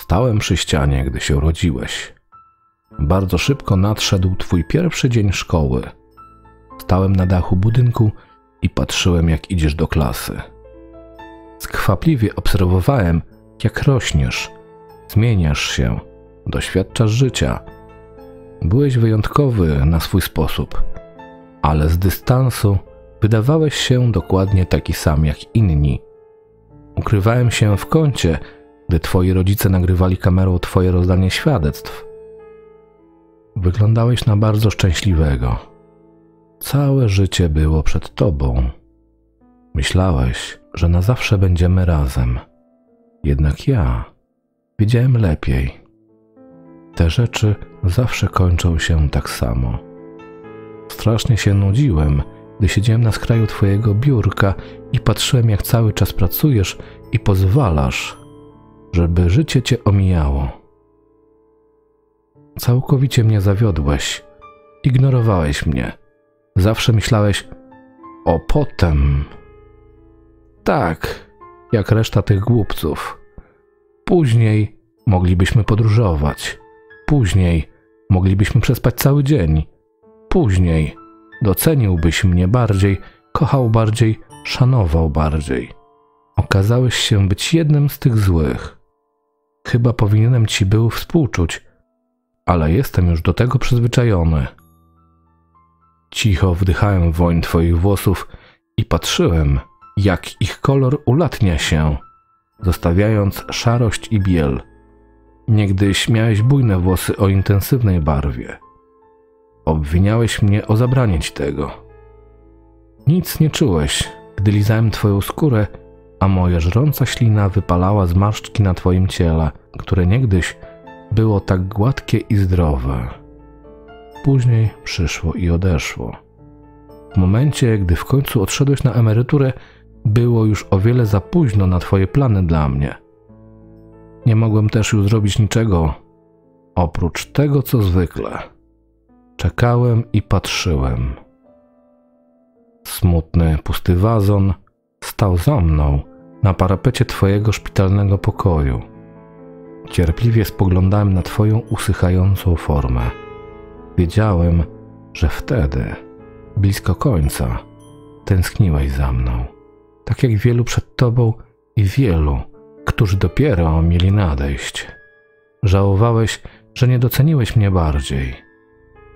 Stałem przy ścianie, gdy się urodziłeś. Bardzo szybko nadszedł twój pierwszy dzień szkoły. Stałem na dachu budynku i patrzyłem, jak idziesz do klasy. Skwapliwie obserwowałem, jak rośniesz, zmieniasz się, doświadczasz życia. Byłeś wyjątkowy na swój sposób, ale z dystansu wydawałeś się dokładnie taki sam jak inni. Ukrywałem się w kącie, gdy twoi rodzice nagrywali kamerą twoje rozdanie świadectw. Wyglądałeś na bardzo szczęśliwego. Całe życie było przed tobą. Myślałeś, że na zawsze będziemy razem. Jednak ja wiedziałem lepiej. Te rzeczy zawsze kończą się tak samo. Strasznie się nudziłem, gdy siedziałem na skraju twojego biurka i patrzyłem, jak cały czas pracujesz i pozwalasz, żeby życie cię omijało. Całkowicie mnie zawiodłeś. Ignorowałeś mnie. Zawsze myślałeś o potem. Tak, jak reszta tych głupców. Później moglibyśmy podróżować. Później moglibyśmy przespać cały dzień. Później doceniłbyś mnie bardziej, kochał bardziej, szanował bardziej. Okazałeś się być jednym z tych złych. Chyba powinienem ci był współczuć, ale jestem już do tego przyzwyczajony. Cicho wdychałem woń twoich włosów i patrzyłem, jak ich kolor ulatnia się, zostawiając szarość i biel. Niegdyś miałeś bujne włosy o intensywnej barwie. Obwiniałeś mnie o zabranie ci tego. Nic nie czułeś, gdy lizałem twoją skórę, a moja żrąca ślina wypalała zmarszczki na twoim ciele, które niegdyś było tak gładkie i zdrowe. Później przyszło i odeszło. W momencie, gdy w końcu odszedłeś na emeryturę, było już o wiele za późno na twoje plany dla mnie. Nie mogłem też już zrobić niczego, oprócz tego, co zwykle. Czekałem i patrzyłem. Smutny, pusty wazon stał za mną na parapecie twojego szpitalnego pokoju. Cierpliwie spoglądałem na twoją usychającą formę. Wiedziałem, że wtedy, blisko końca, tęskniłeś za mną, tak jak wielu przed tobą i wielu, którzy dopiero mieli nadejść. Żałowałeś, że nie doceniłeś mnie bardziej.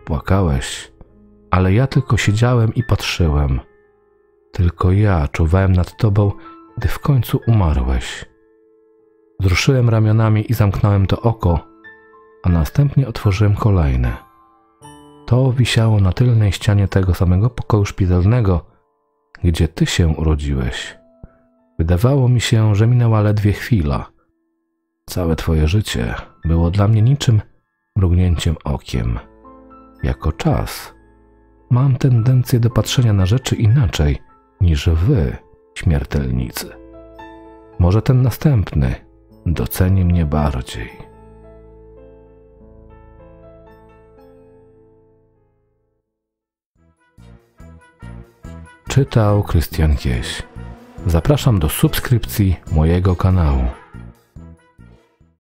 Płakałeś, ale ja tylko siedziałem i patrzyłem. Tylko ja czuwałem nad tobą, gdy w końcu umarłeś. Wzruszyłem ramionami i zamknąłem to oko, a następnie otworzyłem kolejne. To wisiało na tylnej ścianie tego samego pokoju szpitalnego, gdzie ty się urodziłeś. Wydawało mi się, że minęła ledwie chwila. Całe twoje życie było dla mnie niczym mrugnięciem okiem. Jako czas mam tendencję do patrzenia na rzeczy inaczej niż wy, śmiertelnicy. Może ten następny doceni mnie bardziej. Czytał Krystian Kieś. Zapraszam do subskrypcji mojego kanału.